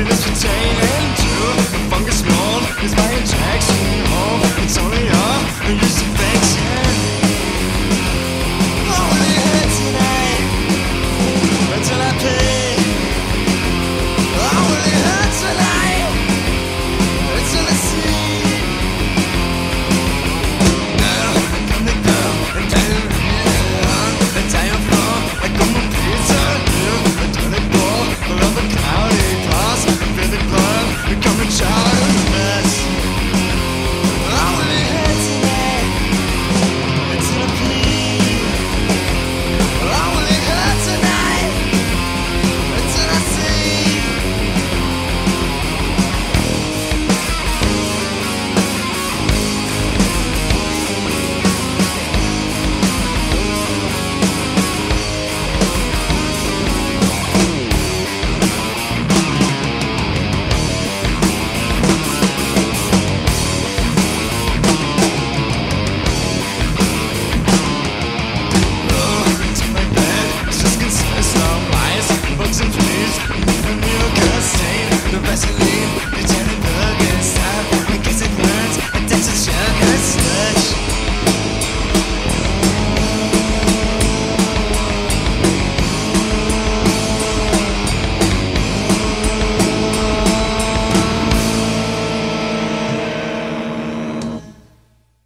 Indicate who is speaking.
Speaker 1: It is pertaining to the fungus Jackson